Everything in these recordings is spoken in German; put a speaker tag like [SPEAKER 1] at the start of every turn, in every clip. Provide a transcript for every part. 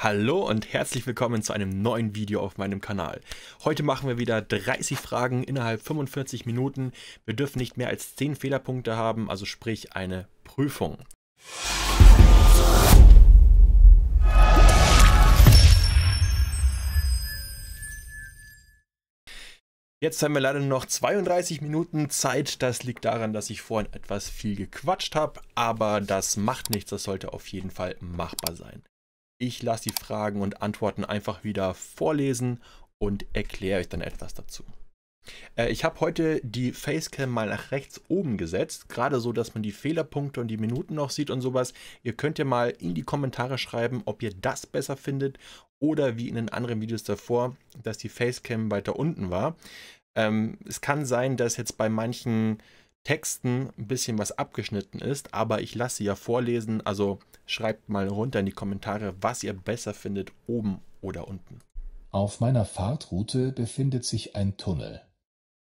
[SPEAKER 1] Hallo und herzlich willkommen zu einem neuen Video auf meinem Kanal. Heute machen wir wieder 30 Fragen innerhalb 45 Minuten. Wir dürfen nicht mehr als 10 Fehlerpunkte haben, also sprich eine Prüfung. Jetzt haben wir leider noch 32 Minuten Zeit. Das liegt daran, dass ich vorhin etwas viel gequatscht habe, aber das macht nichts. Das sollte auf jeden Fall machbar sein. Ich lasse die Fragen und Antworten einfach wieder vorlesen und erkläre euch dann etwas dazu. Äh, ich habe heute die Facecam mal nach rechts oben gesetzt, gerade so, dass man die Fehlerpunkte und die Minuten noch sieht und sowas. Ihr könnt ja mal in die Kommentare schreiben, ob ihr das besser findet oder wie in den anderen Videos davor, dass die Facecam weiter unten war. Ähm, es kann sein, dass jetzt bei manchen Texten ein bisschen was abgeschnitten ist, aber ich lasse sie ja vorlesen, also schreibt mal runter in die Kommentare, was ihr besser findet, oben oder unten.
[SPEAKER 2] Auf meiner Fahrtroute befindet sich ein Tunnel.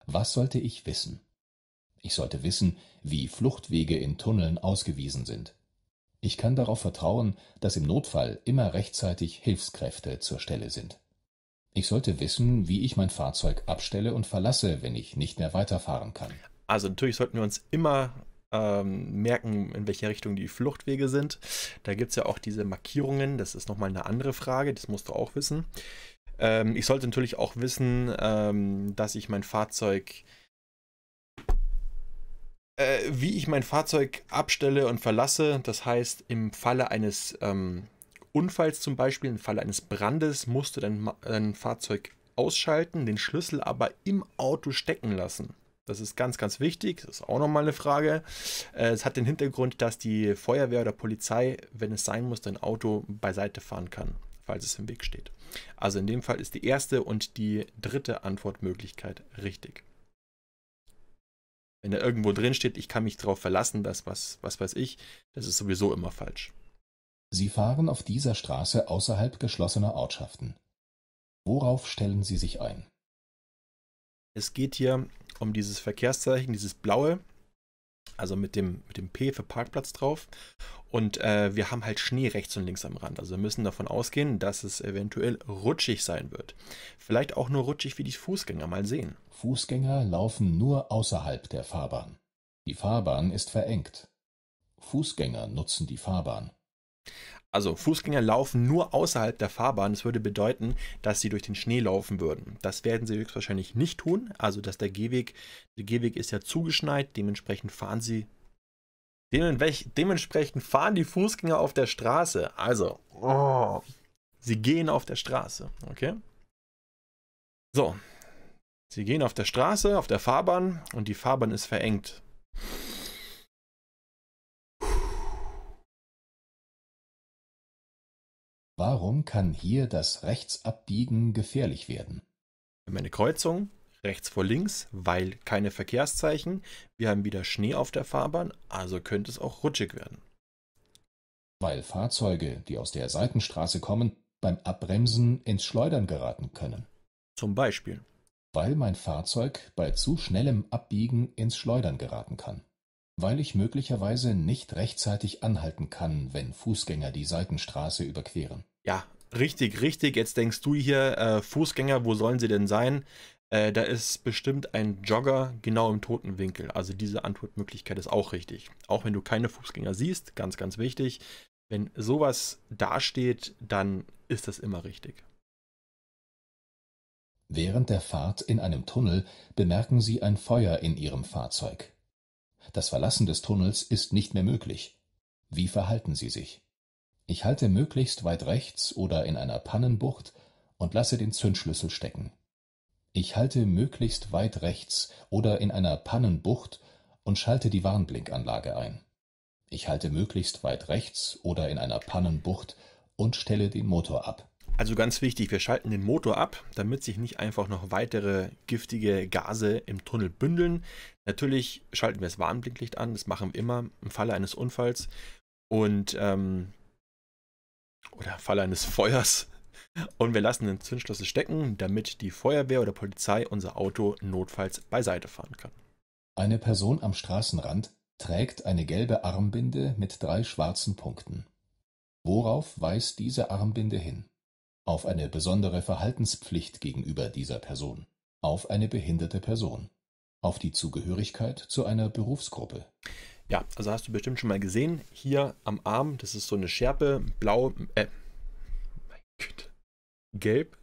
[SPEAKER 2] Was sollte ich wissen? Ich sollte wissen, wie Fluchtwege in Tunneln ausgewiesen sind. Ich kann darauf vertrauen, dass im Notfall immer rechtzeitig Hilfskräfte zur Stelle sind. Ich sollte wissen, wie ich mein Fahrzeug abstelle und verlasse, wenn ich nicht mehr weiterfahren kann.
[SPEAKER 1] Also natürlich sollten wir uns immer ähm, merken, in welche Richtung die Fluchtwege sind. Da gibt es ja auch diese Markierungen, das ist nochmal eine andere Frage, das musst du auch wissen. Ähm, ich sollte natürlich auch wissen, ähm, dass ich mein Fahrzeug, äh, wie ich mein Fahrzeug abstelle und verlasse. Das heißt, im Falle eines ähm, Unfalls zum Beispiel, im Falle eines Brandes, musst du dein, dein Fahrzeug ausschalten, den Schlüssel aber im Auto stecken lassen. Das ist ganz, ganz wichtig. Das ist auch nochmal eine Frage. Äh, es hat den Hintergrund, dass die Feuerwehr oder Polizei, wenn es sein muss, dein Auto beiseite fahren kann, falls es im Weg steht. Also in dem Fall ist die erste und die dritte Antwortmöglichkeit richtig. Wenn da irgendwo drin steht, ich kann mich darauf verlassen, dass was, was weiß ich, das ist sowieso immer falsch.
[SPEAKER 2] Sie fahren auf dieser Straße außerhalb geschlossener Ortschaften. Worauf stellen Sie sich ein?
[SPEAKER 1] Es geht hier um dieses Verkehrszeichen, dieses blaue, also mit dem, mit dem P für Parkplatz drauf. Und äh, wir haben halt Schnee rechts und links am Rand. Also wir müssen davon ausgehen, dass es eventuell rutschig sein wird. Vielleicht auch nur rutschig wie die Fußgänger, mal sehen.
[SPEAKER 2] Fußgänger laufen nur außerhalb der Fahrbahn. Die Fahrbahn ist verengt. Fußgänger nutzen die Fahrbahn.
[SPEAKER 1] Also Fußgänger laufen nur außerhalb der Fahrbahn. Das würde bedeuten, dass sie durch den Schnee laufen würden. Das werden sie höchstwahrscheinlich nicht tun. Also dass der Gehweg, der Gehweg ist ja zugeschneit, dementsprechend fahren sie. Dementsprechend fahren die Fußgänger auf der Straße. Also, oh, sie gehen auf der Straße, okay? So, sie gehen auf der Straße, auf der Fahrbahn und die Fahrbahn ist verengt.
[SPEAKER 2] Warum kann hier das Rechtsabbiegen gefährlich werden?
[SPEAKER 1] Wir haben eine Kreuzung, rechts vor links, weil keine Verkehrszeichen. Wir haben wieder Schnee auf der Fahrbahn, also könnte es auch rutschig werden.
[SPEAKER 2] Weil Fahrzeuge, die aus der Seitenstraße kommen, beim Abbremsen ins Schleudern geraten können.
[SPEAKER 1] Zum Beispiel.
[SPEAKER 2] Weil mein Fahrzeug bei zu schnellem Abbiegen ins Schleudern geraten kann. Weil ich möglicherweise nicht rechtzeitig anhalten kann, wenn Fußgänger die Seitenstraße überqueren.
[SPEAKER 1] Ja, richtig, richtig. Jetzt denkst du hier, äh, Fußgänger, wo sollen sie denn sein? Äh, da ist bestimmt ein Jogger genau im toten Winkel. Also diese Antwortmöglichkeit ist auch richtig. Auch wenn du keine Fußgänger siehst, ganz, ganz wichtig. Wenn sowas dasteht, dann ist das immer richtig.
[SPEAKER 2] Während der Fahrt in einem Tunnel bemerken Sie ein Feuer in Ihrem Fahrzeug. Das Verlassen des Tunnels ist nicht mehr möglich. Wie verhalten Sie sich? Ich halte möglichst weit rechts oder in einer Pannenbucht und lasse den Zündschlüssel stecken. Ich halte möglichst weit rechts oder in einer Pannenbucht und schalte die Warnblinkanlage ein. Ich halte möglichst weit rechts oder in einer Pannenbucht und stelle den Motor ab.
[SPEAKER 1] Also ganz wichtig, wir schalten den Motor ab, damit sich nicht einfach noch weitere giftige Gase im Tunnel bündeln. Natürlich schalten wir das Warnblinklicht an, das machen wir immer im Falle eines Unfalls. Und ähm, oder im Falle eines Feuers. Und wir lassen den Zündschlüssel stecken, damit die Feuerwehr oder Polizei unser Auto notfalls beiseite fahren kann.
[SPEAKER 2] Eine Person am Straßenrand trägt eine gelbe Armbinde mit drei schwarzen Punkten. Worauf weist diese Armbinde hin? Auf eine besondere Verhaltenspflicht gegenüber dieser Person, auf eine behinderte Person, auf die Zugehörigkeit zu einer Berufsgruppe.
[SPEAKER 1] Ja, also hast du bestimmt schon mal gesehen, hier am Arm, das ist so eine Schärpe, blau, äh, mein Gott, gelb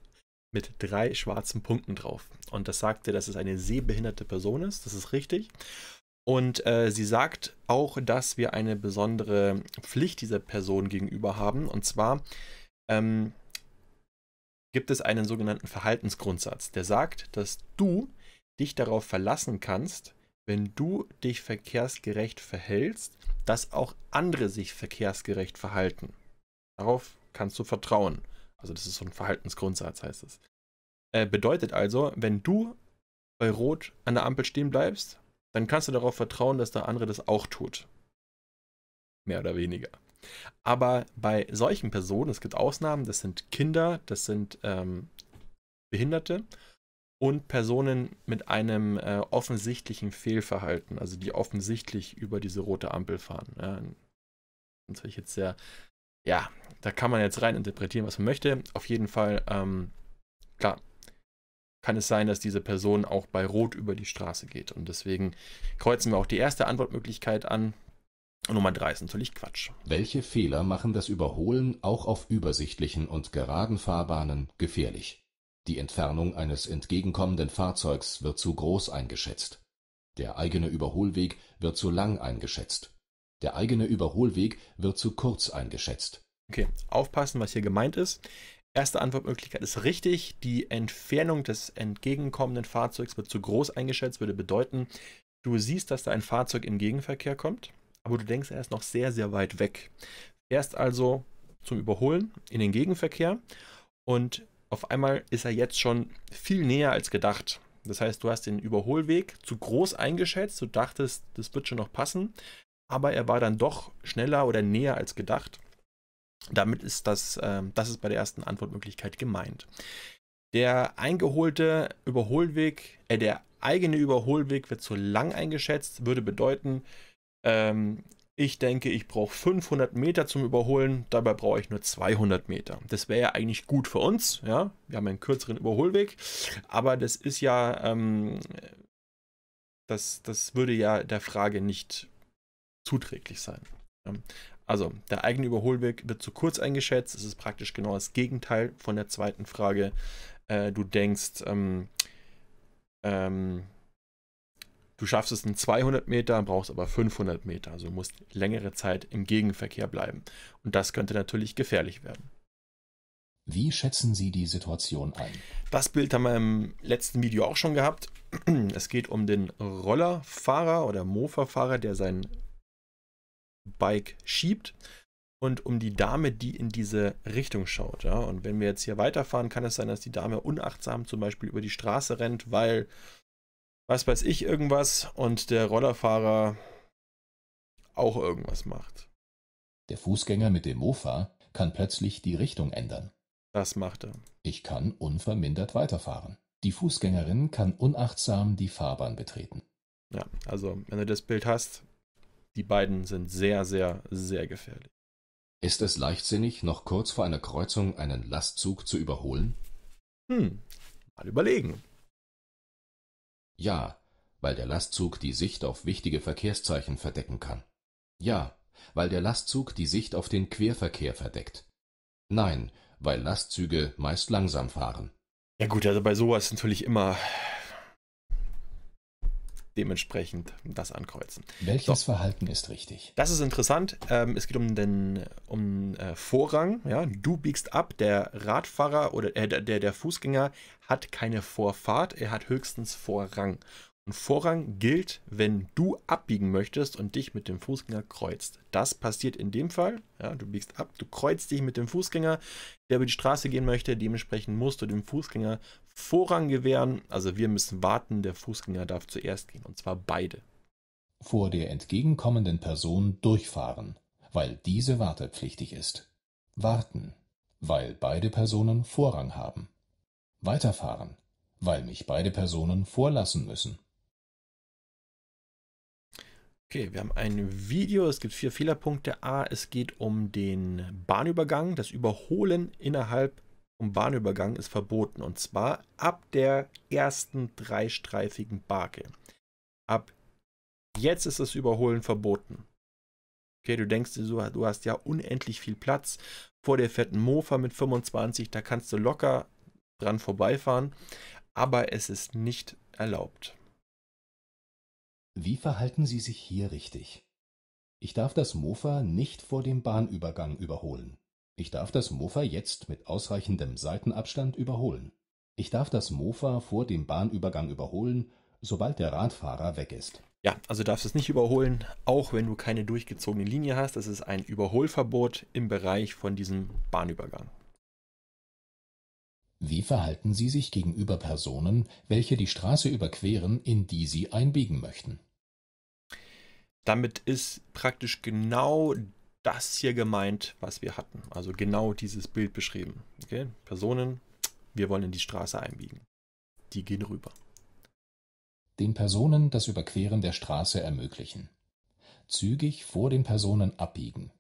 [SPEAKER 1] mit drei schwarzen Punkten drauf. Und das sagte, dass es eine sehbehinderte Person ist, das ist richtig. Und äh, sie sagt auch, dass wir eine besondere Pflicht dieser Person gegenüber haben. Und zwar ähm, gibt es einen sogenannten Verhaltensgrundsatz, der sagt, dass du dich darauf verlassen kannst, wenn du dich verkehrsgerecht verhältst, dass auch andere sich verkehrsgerecht verhalten. Darauf kannst du vertrauen. Also das ist so ein Verhaltensgrundsatz, heißt es. Äh, bedeutet also, wenn du bei Rot an der Ampel stehen bleibst, dann kannst du darauf vertrauen, dass der andere das auch tut. Mehr oder weniger. Aber bei solchen Personen, es gibt Ausnahmen, das sind Kinder, das sind ähm, Behinderte und Personen mit einem äh, offensichtlichen Fehlverhalten, also die offensichtlich über diese rote Ampel fahren. Ja, natürlich jetzt sehr, ja, da kann man jetzt rein interpretieren, was man möchte. Auf jeden Fall, ähm, klar, kann es sein, dass diese Person auch bei Rot über die Straße geht. Und deswegen kreuzen wir auch die erste Antwortmöglichkeit an. Nummer drei ist natürlich Quatsch.
[SPEAKER 2] Welche Fehler machen das Überholen auch auf übersichtlichen und geraden Fahrbahnen gefährlich? Die Entfernung eines entgegenkommenden Fahrzeugs wird zu groß eingeschätzt. Der eigene Überholweg wird zu lang eingeschätzt. Der eigene Überholweg wird zu kurz eingeschätzt.
[SPEAKER 1] Okay, aufpassen, was hier gemeint ist. Erste Antwortmöglichkeit ist richtig. Die Entfernung des entgegenkommenden Fahrzeugs wird zu groß eingeschätzt, würde bedeuten, du siehst, dass da ein Fahrzeug im Gegenverkehr kommt, aber du denkst, er ist noch sehr, sehr weit weg. Fährst also zum Überholen in den Gegenverkehr und auf einmal ist er jetzt schon viel näher als gedacht. Das heißt, du hast den Überholweg zu groß eingeschätzt, du dachtest, das wird schon noch passen, aber er war dann doch schneller oder näher als gedacht. Damit ist das, äh, das ist bei der ersten Antwortmöglichkeit gemeint. Der eingeholte Überholweg, äh, der eigene Überholweg wird zu lang eingeschätzt, würde bedeuten, ähm, ich denke, ich brauche 500 Meter zum Überholen, dabei brauche ich nur 200 Meter. Das wäre ja eigentlich gut für uns, ja. Wir haben einen kürzeren Überholweg, aber das ist ja, ähm, das, das würde ja der Frage nicht zuträglich sein. Also, der eigene Überholweg wird zu kurz eingeschätzt. Es ist praktisch genau das Gegenteil von der zweiten Frage. Äh, du denkst, ähm, ähm, Du schaffst es in 200 Meter, brauchst aber 500 Meter. Also musst längere Zeit im Gegenverkehr bleiben. Und das könnte natürlich gefährlich werden.
[SPEAKER 2] Wie schätzen Sie die Situation ein?
[SPEAKER 1] Das Bild haben wir im letzten Video auch schon gehabt. Es geht um den Rollerfahrer oder Mofa-Fahrer, der sein Bike schiebt und um die Dame, die in diese Richtung schaut. Ja? Und wenn wir jetzt hier weiterfahren, kann es sein, dass die Dame unachtsam zum Beispiel über die Straße rennt, weil was weiß ich irgendwas und der Rollerfahrer auch irgendwas macht.
[SPEAKER 2] Der Fußgänger mit dem Mofa kann plötzlich die Richtung ändern.
[SPEAKER 1] Das macht er.
[SPEAKER 2] Ich kann unvermindert weiterfahren. Die Fußgängerin kann unachtsam die Fahrbahn betreten.
[SPEAKER 1] Ja, also wenn du das Bild hast, die beiden sind sehr, sehr, sehr gefährlich.
[SPEAKER 2] Ist es leichtsinnig, noch kurz vor einer Kreuzung einen Lastzug zu überholen?
[SPEAKER 1] Hm, mal überlegen.
[SPEAKER 2] Ja, weil der Lastzug die Sicht auf wichtige Verkehrszeichen verdecken kann. Ja, weil der Lastzug die Sicht auf den Querverkehr verdeckt. Nein, weil Lastzüge meist langsam fahren.
[SPEAKER 1] Ja gut, also bei sowas natürlich immer dementsprechend das ankreuzen.
[SPEAKER 2] Welches so. Verhalten ist richtig?
[SPEAKER 1] Das ist interessant. Ähm, es geht um den um äh, Vorrang. Ja? Du biegst ab. Der Radfahrer oder äh, der, der Fußgänger hat keine Vorfahrt. Er hat höchstens Vorrang. Und Vorrang gilt, wenn du abbiegen möchtest und dich mit dem Fußgänger kreuzt. Das passiert in dem Fall. Ja, du biegst ab, du kreuzt dich mit dem Fußgänger, der über die Straße gehen möchte. Dementsprechend musst du dem Fußgänger Vorrang gewähren. Also wir müssen warten, der Fußgänger darf zuerst gehen. Und zwar beide.
[SPEAKER 2] Vor der entgegenkommenden Person durchfahren, weil diese wartepflichtig ist. Warten, weil beide Personen Vorrang haben. Weiterfahren, weil mich beide Personen vorlassen müssen.
[SPEAKER 1] Okay, wir haben ein Video, es gibt vier Fehlerpunkte. A, es geht um den Bahnübergang. Das Überholen innerhalb vom Bahnübergang ist verboten. Und zwar ab der ersten dreistreifigen Barke. Ab jetzt ist das Überholen verboten. Okay, du denkst dir du hast ja unendlich viel Platz. Vor der fetten Mofa mit 25, da kannst du locker dran vorbeifahren. Aber es ist nicht erlaubt.
[SPEAKER 2] Wie verhalten Sie sich hier richtig? Ich darf das Mofa nicht vor dem Bahnübergang überholen. Ich darf das Mofa jetzt mit ausreichendem Seitenabstand überholen. Ich darf das Mofa vor dem Bahnübergang überholen, sobald der Radfahrer weg ist.
[SPEAKER 1] Ja, also darfst du es nicht überholen, auch wenn du keine durchgezogene Linie hast. Das ist ein Überholverbot im Bereich von diesem Bahnübergang.
[SPEAKER 2] Wie verhalten Sie sich gegenüber Personen, welche die Straße überqueren, in die Sie einbiegen möchten?
[SPEAKER 1] Damit ist praktisch genau das hier gemeint, was wir hatten. Also genau dieses Bild beschrieben. Okay? Personen, wir wollen in die Straße einbiegen. Die gehen rüber.
[SPEAKER 2] Den Personen das Überqueren der Straße ermöglichen. Zügig vor den Personen abbiegen.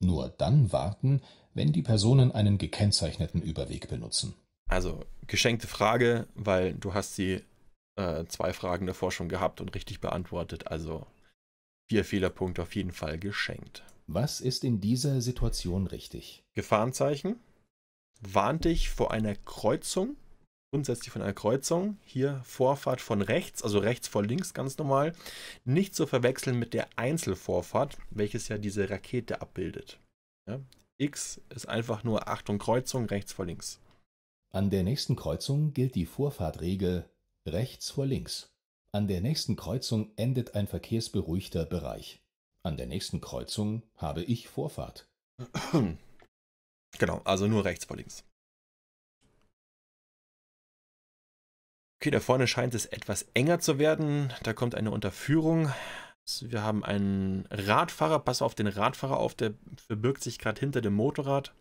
[SPEAKER 2] Nur dann warten, wenn die Personen einen gekennzeichneten Überweg benutzen.
[SPEAKER 1] Also geschenkte Frage, weil du hast die äh, zwei Fragen davor schon gehabt und richtig beantwortet. Also vier Fehlerpunkte auf jeden Fall geschenkt.
[SPEAKER 2] Was ist in dieser Situation richtig?
[SPEAKER 1] Gefahrenzeichen. Warnt dich vor einer Kreuzung. Grundsätzlich von einer Kreuzung. Hier Vorfahrt von rechts, also rechts vor links ganz normal. Nicht zu verwechseln mit der Einzelvorfahrt, welches ja diese Rakete abbildet. Ja? X ist einfach nur Achtung Kreuzung, rechts vor links.
[SPEAKER 2] An der nächsten Kreuzung gilt die Vorfahrtregel rechts vor links. An der nächsten Kreuzung endet ein verkehrsberuhigter Bereich. An der nächsten Kreuzung habe ich Vorfahrt.
[SPEAKER 1] Genau, also nur rechts vor links. Okay, da vorne scheint es etwas enger zu werden. Da kommt eine Unterführung. Wir haben einen Radfahrer. Pass auf den Radfahrer auf, der verbirgt sich gerade hinter dem Motorrad.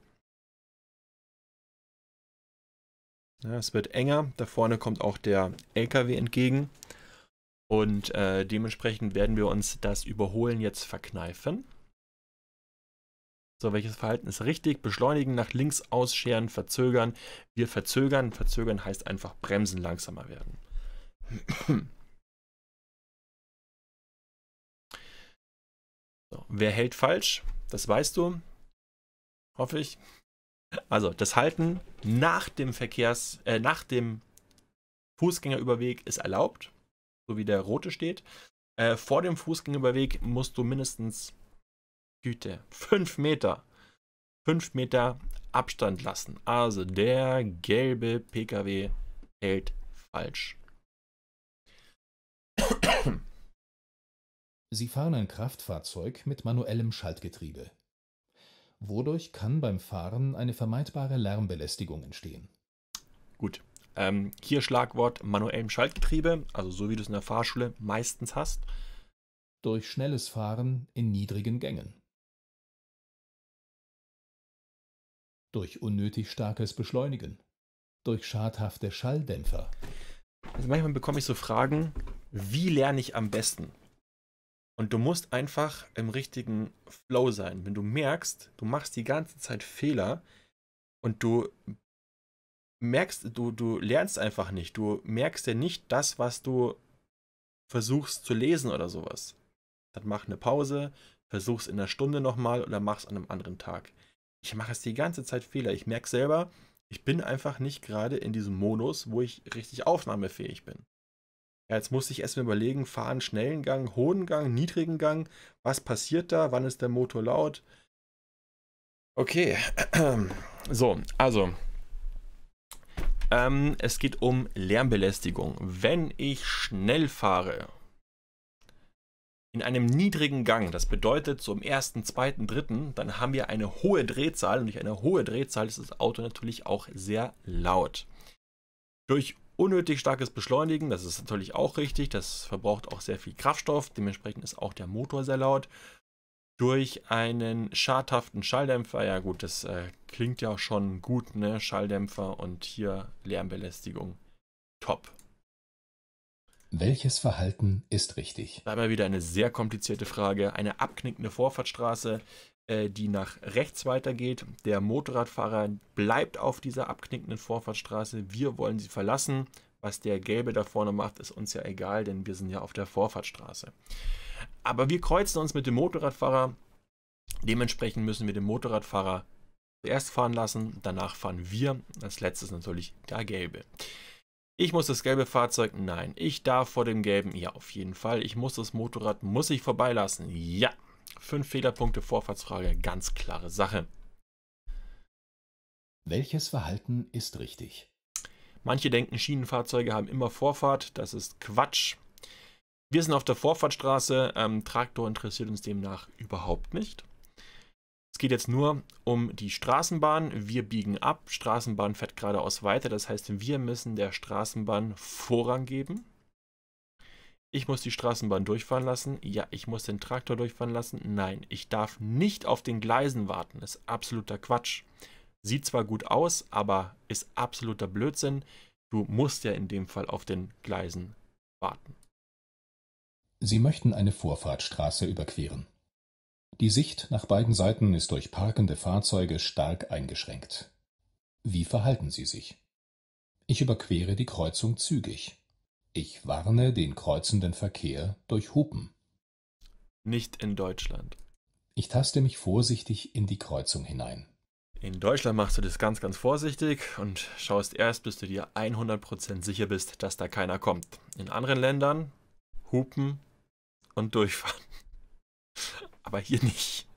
[SPEAKER 1] Ja, es wird enger. Da vorne kommt auch der LKW entgegen. Und äh, dementsprechend werden wir uns das Überholen jetzt verkneifen. So, welches Verhalten ist richtig? Beschleunigen, nach links ausscheren, verzögern. Wir verzögern. Verzögern heißt einfach bremsen, langsamer werden. So, wer hält falsch? Das weißt du. Hoffe ich. Also das Halten nach dem Verkehrs, äh, nach dem Fußgängerüberweg ist erlaubt, so wie der rote steht. Äh, vor dem Fußgängerüberweg musst du mindestens, Güte, 5 Meter, 5 Meter Abstand lassen. Also der gelbe PKW hält falsch.
[SPEAKER 2] Sie fahren ein Kraftfahrzeug mit manuellem Schaltgetriebe. Wodurch kann beim Fahren eine vermeidbare Lärmbelästigung entstehen?
[SPEAKER 1] Gut. Ähm, hier Schlagwort manuellem Schaltgetriebe, also so wie du es in der Fahrschule meistens hast.
[SPEAKER 2] Durch schnelles Fahren in niedrigen Gängen. Durch unnötig starkes Beschleunigen. Durch schadhafte Schalldämpfer.
[SPEAKER 1] Also manchmal bekomme ich so Fragen, wie lerne ich am besten? Und du musst einfach im richtigen Flow sein. Wenn du merkst, du machst die ganze Zeit Fehler und du merkst, du, du lernst einfach nicht. Du merkst ja nicht das, was du versuchst zu lesen oder sowas. Dann mach eine Pause, versuch's in einer Stunde nochmal oder mach's an einem anderen Tag. Ich mache es die ganze Zeit Fehler. Ich merke selber, ich bin einfach nicht gerade in diesem Modus, wo ich richtig aufnahmefähig bin. Ja, jetzt muss ich erstmal überlegen, fahren schnellen Gang, hohen Gang, niedrigen Gang. Was passiert da? Wann ist der Motor laut? Okay, so, also. Ähm, es geht um Lärmbelästigung. Wenn ich schnell fahre, in einem niedrigen Gang, das bedeutet so ersten, zweiten, dritten, dann haben wir eine hohe Drehzahl und durch eine hohe Drehzahl ist das Auto natürlich auch sehr laut. Durch Unnötig starkes Beschleunigen, das ist natürlich auch richtig, das verbraucht auch sehr viel Kraftstoff, dementsprechend ist auch der Motor sehr laut. Durch einen schadhaften Schalldämpfer, ja gut, das äh, klingt ja schon gut, ne? Schalldämpfer und hier Lärmbelästigung. Top.
[SPEAKER 2] Welches Verhalten ist richtig?
[SPEAKER 1] Da haben wir wieder eine sehr komplizierte Frage. Eine abknickende Vorfahrtsstraße, äh, die nach rechts weitergeht. Der Motorradfahrer bleibt auf dieser abknickenden Vorfahrtsstraße. Wir wollen sie verlassen. Was der Gelbe da vorne macht, ist uns ja egal, denn wir sind ja auf der Vorfahrtsstraße. Aber wir kreuzen uns mit dem Motorradfahrer. Dementsprechend müssen wir den Motorradfahrer zuerst fahren lassen, danach fahren wir. Als letztes natürlich der Gelbe. Ich muss das gelbe Fahrzeug? Nein. Ich darf vor dem gelben? Ja, auf jeden Fall. Ich muss das Motorrad? Muss ich vorbeilassen? Ja. Fünf Fehlerpunkte Vorfahrtsfrage, ganz klare Sache.
[SPEAKER 2] Welches Verhalten ist richtig?
[SPEAKER 1] Manche denken, Schienenfahrzeuge haben immer Vorfahrt. Das ist Quatsch. Wir sind auf der Vorfahrtstraße. Ähm, Traktor interessiert uns demnach überhaupt nicht. Es geht jetzt nur um die Straßenbahn. Wir biegen ab. Straßenbahn fährt geradeaus weiter. Das heißt, wir müssen der Straßenbahn Vorrang geben. Ich muss die Straßenbahn durchfahren lassen. Ja, ich muss den Traktor durchfahren lassen. Nein, ich darf nicht auf den Gleisen warten. Das ist absoluter Quatsch. Sieht zwar gut aus, aber ist absoluter Blödsinn. Du musst ja in dem Fall auf den Gleisen warten.
[SPEAKER 2] Sie möchten eine Vorfahrtstraße überqueren. Die Sicht nach beiden Seiten ist durch parkende Fahrzeuge stark eingeschränkt. Wie verhalten Sie sich? Ich überquere die Kreuzung zügig. Ich warne den kreuzenden Verkehr durch Hupen.
[SPEAKER 1] Nicht in Deutschland.
[SPEAKER 2] Ich taste mich vorsichtig in die Kreuzung hinein.
[SPEAKER 1] In Deutschland machst du das ganz, ganz vorsichtig und schaust erst, bis du dir 100% sicher bist, dass da keiner kommt. In anderen Ländern hupen und durchfahren. Aber hier nicht.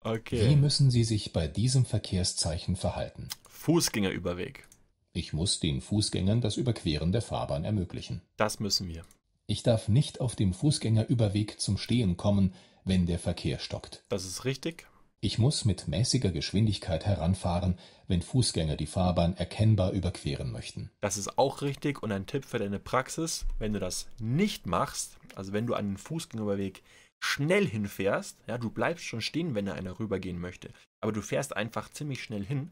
[SPEAKER 2] Okay. Wie müssen Sie sich bei diesem Verkehrszeichen verhalten?
[SPEAKER 1] Fußgängerüberweg.
[SPEAKER 2] Ich muss den Fußgängern das Überqueren der Fahrbahn ermöglichen.
[SPEAKER 1] Das müssen wir.
[SPEAKER 2] Ich darf nicht auf dem Fußgängerüberweg zum Stehen kommen, wenn der Verkehr stockt.
[SPEAKER 1] Das ist richtig.
[SPEAKER 2] Ich muss mit mäßiger Geschwindigkeit heranfahren, wenn Fußgänger die Fahrbahn erkennbar überqueren möchten.
[SPEAKER 1] Das ist auch richtig und ein Tipp für deine Praxis, wenn du das nicht machst, also wenn du an den Fußgängerüberweg schnell hinfährst, ja, du bleibst schon stehen, wenn da einer rübergehen möchte, aber du fährst einfach ziemlich schnell hin,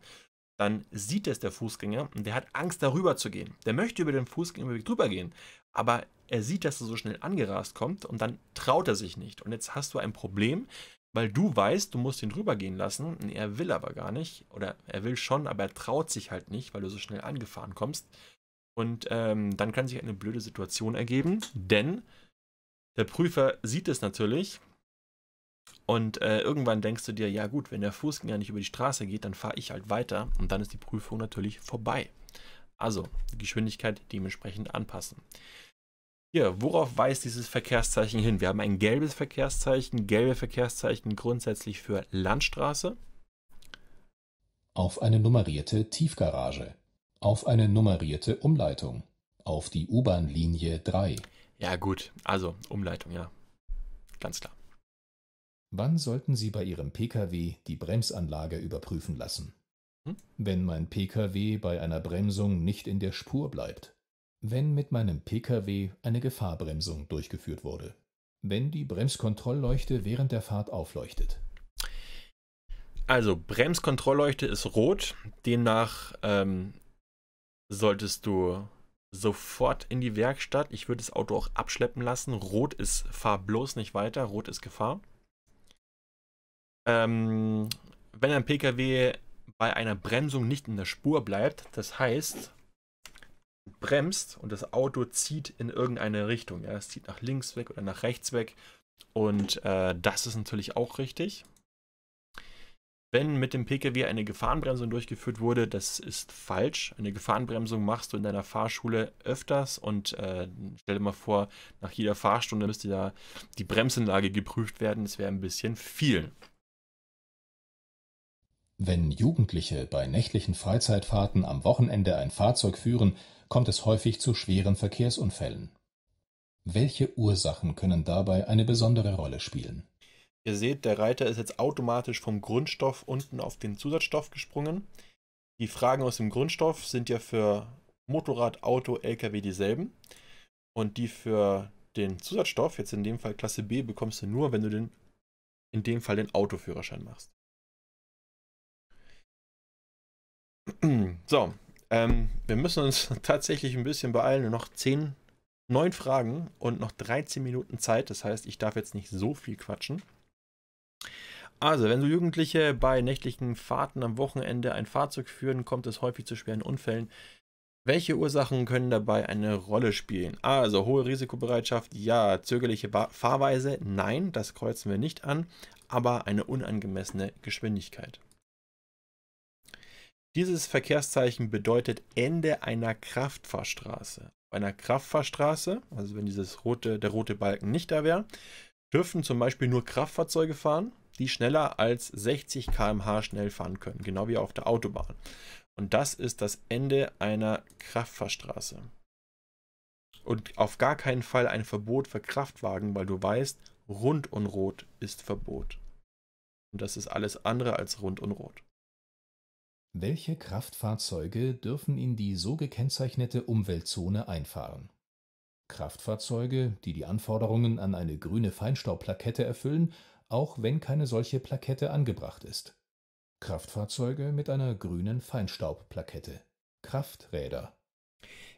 [SPEAKER 1] dann sieht es der Fußgänger und der hat Angst, darüber zu gehen. Der möchte über den Fußgängerweg drüber gehen, aber er sieht, dass er so schnell angerast kommt und dann traut er sich nicht. Und jetzt hast du ein Problem, weil du weißt, du musst ihn drüber gehen lassen. Und er will aber gar nicht. Oder er will schon, aber er traut sich halt nicht, weil du so schnell angefahren kommst. Und ähm, dann kann sich eine blöde Situation ergeben, denn der Prüfer sieht es natürlich. Und äh, irgendwann denkst du dir, ja gut, wenn der Fußgänger nicht über die Straße geht, dann fahre ich halt weiter. Und dann ist die Prüfung natürlich vorbei. Also die Geschwindigkeit dementsprechend anpassen. Hier, worauf weist dieses Verkehrszeichen hin? Wir haben ein gelbes Verkehrszeichen, gelbe Verkehrszeichen grundsätzlich für Landstraße.
[SPEAKER 2] Auf eine nummerierte Tiefgarage. Auf eine nummerierte Umleitung. Auf die U-Bahn-Linie 3.
[SPEAKER 1] Ja, gut, also Umleitung, ja. Ganz klar.
[SPEAKER 2] Wann sollten Sie bei Ihrem Pkw die Bremsanlage überprüfen lassen? Hm? Wenn mein Pkw bei einer Bremsung nicht in der Spur bleibt wenn mit meinem Pkw eine Gefahrbremsung durchgeführt wurde, wenn die Bremskontrollleuchte während der Fahrt aufleuchtet.
[SPEAKER 1] Also Bremskontrollleuchte ist rot, demnach ähm, solltest du sofort in die Werkstatt. Ich würde das Auto auch abschleppen lassen. Rot ist, fahr bloß nicht weiter, rot ist Gefahr. Ähm, wenn ein Pkw bei einer Bremsung nicht in der Spur bleibt, das heißt, bremst und das Auto zieht in irgendeine Richtung. Ja, es zieht nach links weg oder nach rechts weg. Und äh, das ist natürlich auch richtig. Wenn mit dem Pkw eine Gefahrenbremsung durchgeführt wurde, das ist falsch. Eine Gefahrenbremsung machst du in deiner Fahrschule öfters und äh, stell dir mal vor, nach jeder Fahrstunde müsste da die Bremsanlage geprüft werden. Das wäre ein bisschen viel.
[SPEAKER 2] Wenn Jugendliche bei nächtlichen Freizeitfahrten am Wochenende ein Fahrzeug führen, kommt es häufig zu schweren Verkehrsunfällen. Welche Ursachen können dabei eine besondere Rolle spielen?
[SPEAKER 1] Ihr seht, der Reiter ist jetzt automatisch vom Grundstoff unten auf den Zusatzstoff gesprungen. Die Fragen aus dem Grundstoff sind ja für Motorrad, Auto, LKW dieselben. Und die für den Zusatzstoff, jetzt in dem Fall Klasse B, bekommst du nur, wenn du den, in dem Fall den Autoführerschein machst. So, ähm, wir müssen uns tatsächlich ein bisschen beeilen. Nur noch 10 neun Fragen und noch 13 Minuten Zeit. Das heißt, ich darf jetzt nicht so viel quatschen. Also, wenn du Jugendliche bei nächtlichen Fahrten am Wochenende ein Fahrzeug führen, kommt es häufig zu schweren Unfällen. Welche Ursachen können dabei eine Rolle spielen? Also hohe Risikobereitschaft, ja. Zögerliche Fahrweise, nein, das kreuzen wir nicht an, aber eine unangemessene Geschwindigkeit. Dieses Verkehrszeichen bedeutet Ende einer Kraftfahrstraße. Bei einer Kraftfahrstraße, also wenn dieses rote, der rote Balken nicht da wäre, dürfen zum Beispiel nur Kraftfahrzeuge fahren, die schneller als 60 km/h schnell fahren können, genau wie auf der Autobahn. Und das ist das Ende einer Kraftfahrstraße. Und auf gar keinen Fall ein Verbot für Kraftwagen, weil du weißt, rund und rot ist Verbot. Und das ist alles andere als rund und rot.
[SPEAKER 2] Welche Kraftfahrzeuge dürfen in die so gekennzeichnete Umweltzone einfahren? Kraftfahrzeuge, die die Anforderungen an eine grüne Feinstaubplakette erfüllen, auch wenn keine solche Plakette angebracht ist. Kraftfahrzeuge mit einer grünen Feinstaubplakette. Krafträder.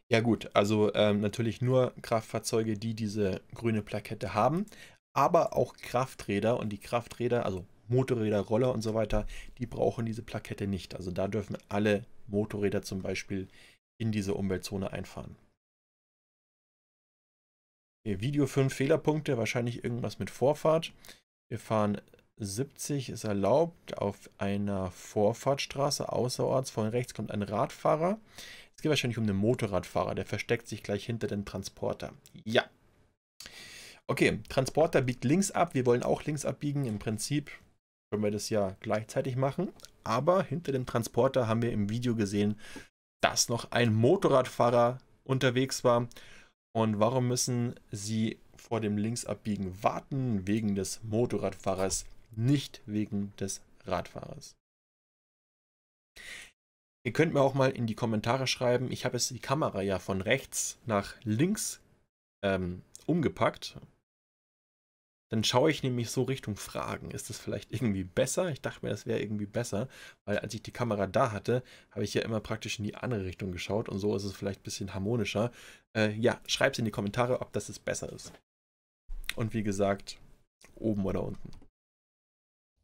[SPEAKER 1] Ja gut, also ähm, natürlich nur Kraftfahrzeuge, die diese grüne Plakette haben, aber auch Krafträder und die Krafträder, also Motorräder, Roller und so weiter, die brauchen diese Plakette nicht. Also da dürfen alle Motorräder zum Beispiel in diese Umweltzone einfahren. Video 5 Fehlerpunkte, wahrscheinlich irgendwas mit Vorfahrt. Wir fahren 70 ist erlaubt auf einer Vorfahrtstraße außerorts. Von rechts kommt ein Radfahrer. Es geht wahrscheinlich um den Motorradfahrer, der versteckt sich gleich hinter dem Transporter. Ja. Okay, Transporter biegt links ab. Wir wollen auch links abbiegen. Im Prinzip können wir das ja gleichzeitig machen. Aber hinter dem Transporter haben wir im Video gesehen, dass noch ein Motorradfahrer unterwegs war. Und warum müssen sie vor dem Linksabbiegen warten? Wegen des Motorradfahrers, nicht wegen des Radfahrers. Ihr könnt mir auch mal in die Kommentare schreiben. Ich habe jetzt die Kamera ja von rechts nach links ähm, umgepackt. Dann schaue ich nämlich so Richtung Fragen. Ist das vielleicht irgendwie besser? Ich dachte mir, das wäre irgendwie besser, weil als ich die Kamera da hatte, habe ich ja immer praktisch in die andere Richtung geschaut und so ist es vielleicht ein bisschen harmonischer. Äh, ja, schreibt in die Kommentare, ob das jetzt besser ist. Und wie gesagt, oben oder unten.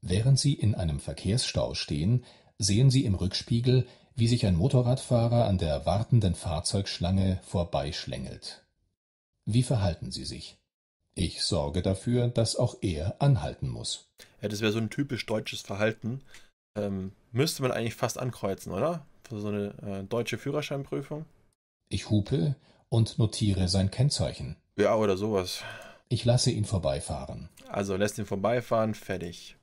[SPEAKER 2] Während Sie in einem Verkehrsstau stehen, sehen Sie im Rückspiegel, wie sich ein Motorradfahrer an der wartenden Fahrzeugschlange vorbeischlängelt. Wie verhalten Sie sich? Ich sorge dafür, dass auch er anhalten muss.
[SPEAKER 1] Ja, das wäre so ein typisch deutsches Verhalten. Ähm, müsste man eigentlich fast ankreuzen, oder? Für so eine äh, deutsche Führerscheinprüfung.
[SPEAKER 2] Ich hupe und notiere sein Kennzeichen.
[SPEAKER 1] Ja, oder sowas.
[SPEAKER 2] Ich lasse ihn vorbeifahren.
[SPEAKER 1] Also lässt ihn vorbeifahren, fertig.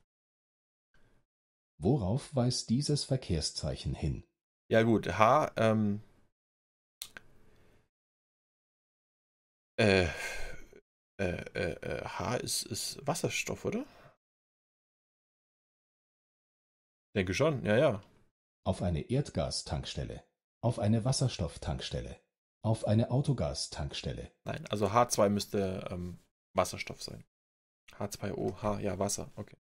[SPEAKER 2] Worauf weist dieses Verkehrszeichen hin?
[SPEAKER 1] Ja gut, H, ähm, äh, äh, äh, äh, H ist, ist Wasserstoff, oder? Denke schon, ja, ja.
[SPEAKER 2] Auf eine Erdgastankstelle. Auf eine Wasserstofftankstelle. Auf eine Autogastankstelle.
[SPEAKER 1] Nein, also H2 müsste ähm, Wasserstoff sein. H2O, H, ja, Wasser, okay.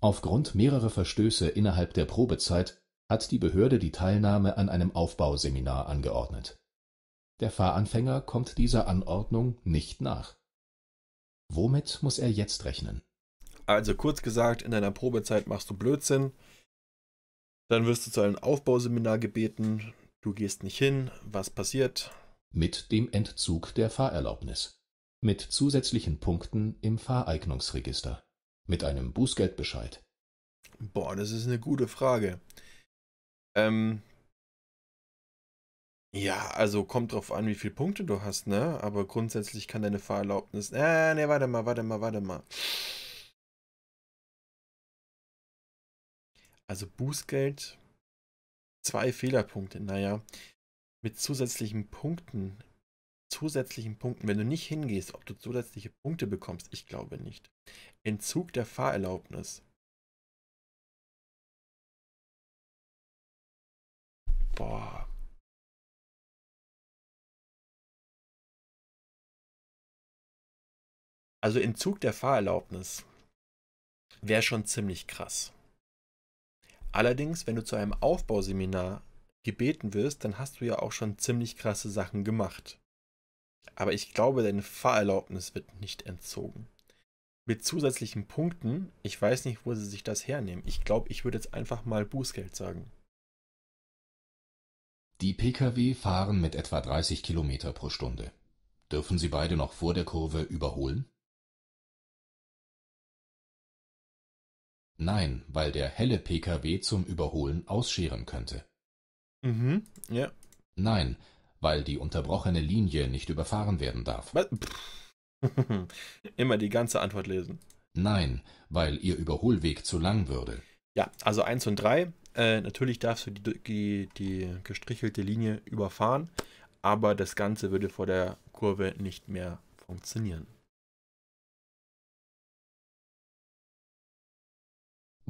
[SPEAKER 2] Aufgrund mehrerer Verstöße innerhalb der Probezeit hat die Behörde die Teilnahme an einem Aufbauseminar angeordnet. Der Fahranfänger kommt dieser Anordnung nicht nach. Womit muss er jetzt rechnen?
[SPEAKER 1] Also kurz gesagt, in deiner Probezeit machst du Blödsinn, dann wirst du zu einem Aufbauseminar gebeten, du gehst nicht hin, was passiert?
[SPEAKER 2] Mit dem Entzug der Fahrerlaubnis. Mit zusätzlichen Punkten im Fahreignungsregister. Mit einem Bußgeldbescheid.
[SPEAKER 1] Boah, das ist eine gute Frage. Ähm, ja, also kommt drauf an, wie viele Punkte du hast, ne? Aber grundsätzlich kann deine Fahrerlaubnis. Äh, ne, warte mal, warte mal, warte mal. Also Bußgeld, zwei Fehlerpunkte, naja, mit zusätzlichen Punkten, zusätzlichen Punkten, wenn du nicht hingehst, ob du zusätzliche Punkte bekommst, ich glaube nicht. Entzug der Fahrerlaubnis. Boah. Also Entzug der Fahrerlaubnis wäre schon ziemlich krass. Allerdings, wenn du zu einem Aufbauseminar gebeten wirst, dann hast du ja auch schon ziemlich krasse Sachen gemacht. Aber ich glaube, deine Fahrerlaubnis wird nicht entzogen. Mit zusätzlichen Punkten, ich weiß nicht, wo sie sich das hernehmen. Ich glaube, ich würde jetzt einfach mal Bußgeld sagen.
[SPEAKER 2] Die Pkw fahren mit etwa 30 Kilometer pro Stunde. Dürfen sie beide noch vor der Kurve überholen? Nein, weil der helle Pkw zum Überholen ausscheren könnte.
[SPEAKER 1] Mhm, ja.
[SPEAKER 2] Nein, weil die unterbrochene Linie nicht überfahren werden darf.
[SPEAKER 1] Immer die ganze Antwort lesen.
[SPEAKER 2] Nein, weil ihr Überholweg zu lang würde.
[SPEAKER 1] Ja, also 1 und 3. Äh, natürlich darfst du die, die, die gestrichelte Linie überfahren, aber das Ganze würde vor der Kurve nicht mehr funktionieren.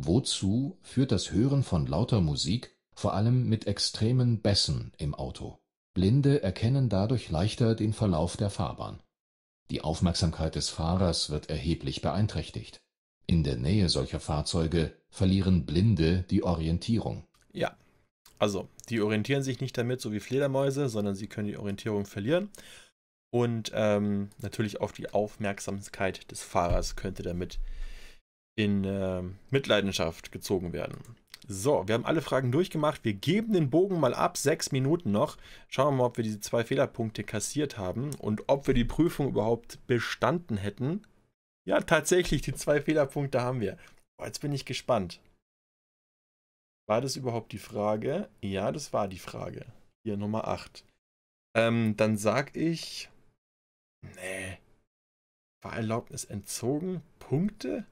[SPEAKER 2] Wozu führt das Hören von lauter Musik, vor allem mit extremen Bässen im Auto? Blinde erkennen dadurch leichter den Verlauf der Fahrbahn. Die Aufmerksamkeit des Fahrers wird erheblich beeinträchtigt. In der Nähe solcher Fahrzeuge verlieren Blinde die Orientierung.
[SPEAKER 1] Ja, also die orientieren sich nicht damit so wie Fledermäuse, sondern sie können die Orientierung verlieren. Und ähm, natürlich auch die Aufmerksamkeit des Fahrers könnte damit in äh, Mitleidenschaft gezogen werden. So, wir haben alle Fragen durchgemacht. Wir geben den Bogen mal ab, sechs Minuten noch. Schauen wir mal, ob wir diese zwei Fehlerpunkte kassiert haben und ob wir die Prüfung überhaupt bestanden hätten. Ja, tatsächlich, die zwei Fehlerpunkte haben wir. Boah, jetzt bin ich gespannt. War das überhaupt die Frage? Ja, das war die Frage. Hier Nummer 8. Ähm, dann sag ich. Nee. Fahrerlaubnis entzogen? Punkte?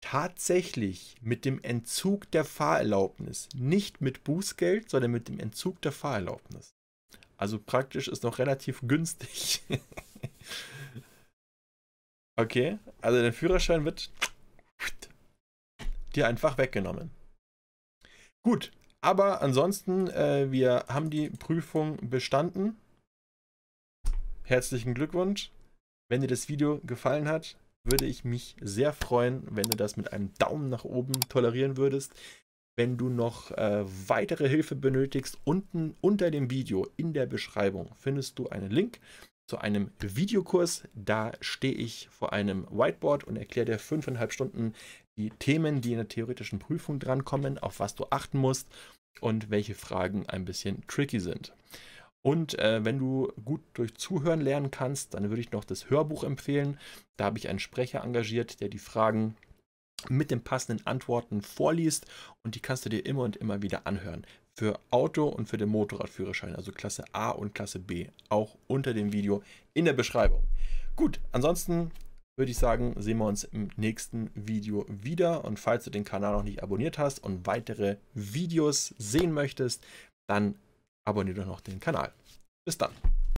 [SPEAKER 1] Tatsächlich mit dem Entzug der Fahrerlaubnis, nicht mit Bußgeld, sondern mit dem Entzug der Fahrerlaubnis. Also praktisch ist noch relativ günstig. okay, also der Führerschein wird dir einfach weggenommen. Gut, aber ansonsten, äh, wir haben die Prüfung bestanden. Herzlichen Glückwunsch. Wenn dir das Video gefallen hat, würde ich mich sehr freuen, wenn du das mit einem Daumen nach oben tolerieren würdest. Wenn du noch äh, weitere Hilfe benötigst, unten unter dem Video in der Beschreibung findest du einen Link zu einem Videokurs. Da stehe ich vor einem Whiteboard und erkläre dir fünfeinhalb Stunden die Themen, die in der theoretischen Prüfung drankommen, auf was du achten musst und welche Fragen ein bisschen tricky sind. Und äh, wenn du gut durch Zuhören lernen kannst, dann würde ich noch das Hörbuch empfehlen. Da habe ich einen Sprecher engagiert, der die Fragen mit den passenden Antworten vorliest und die kannst du dir immer und immer wieder anhören. Für Auto und für den Motorradführerschein, also Klasse A und Klasse B, auch unter dem Video in der Beschreibung. Gut, ansonsten würde ich sagen, sehen wir uns im nächsten Video wieder. Und falls du den Kanal noch nicht abonniert hast und weitere Videos sehen möchtest, dann abonniere doch noch den Kanal. Bis dann.